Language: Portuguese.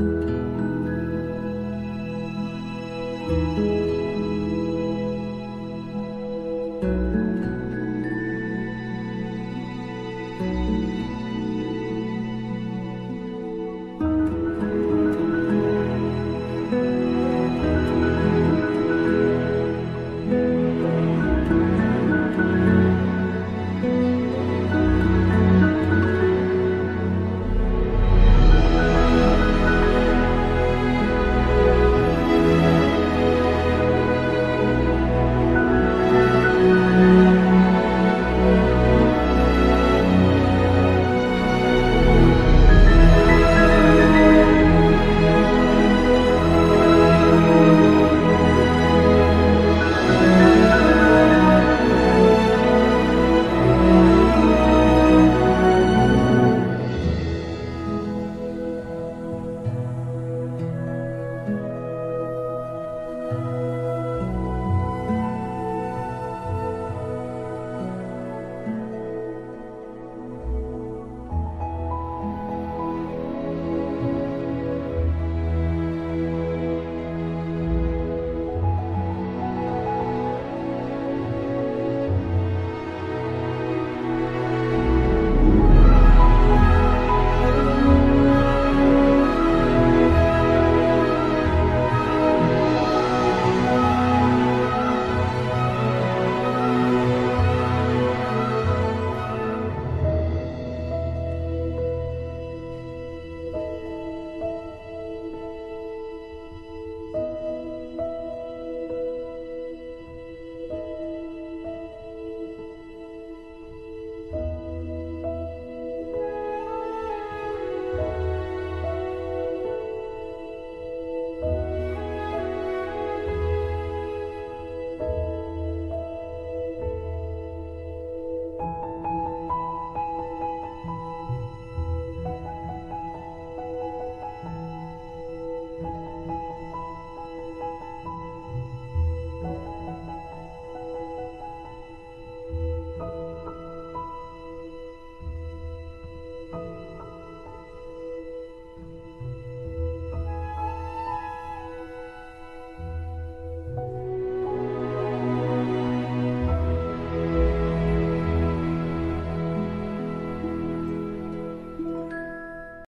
Música